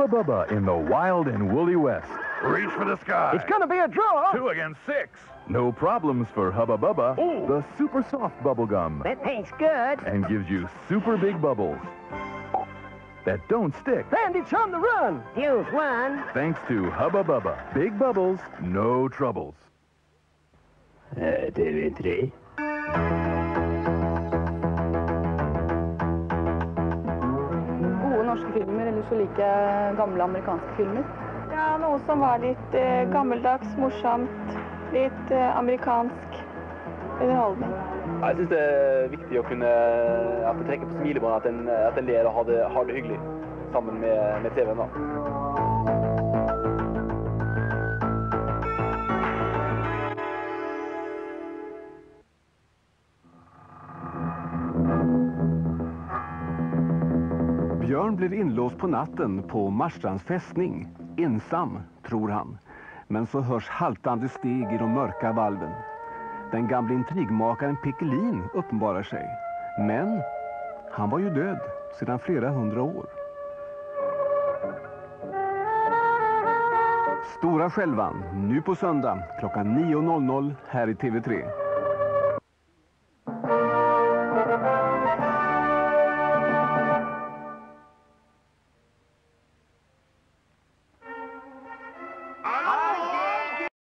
Hubba Bubba in the wild and woolly west. Reach for the sky. It's gonna be a draw. Two against six. No problems for Hubba Bubba, Ooh. the super soft bubble gum, That tastes good. and gives you super big bubbles that don't stick. Bandits on the run. Use one. Thanks to Hubba Bubba. Big bubbles, no troubles. TV3. Gode norske filmer, eller så liker jeg gamle amerikanske filmer. Ja, noe som var litt eh, gammeldags, morsomt, litt eh, amerikansk underholdning. Jeg syns det er viktig å kunne at det trekker på smilebåndet, at en, at en ler og har det, har det hyggelig sammen med, med TV-en. da. Björn blir inlåst på natten på Marstrands fästning. Ensam, tror han. Men så hörs haltande steg i de mörka valven. Den gamle intrigmakaren Pickelin uppenbarar sig. Men han var ju död sedan flera hundra år. Stora skälvan, nu på söndag klockan 9.00 här i TV3.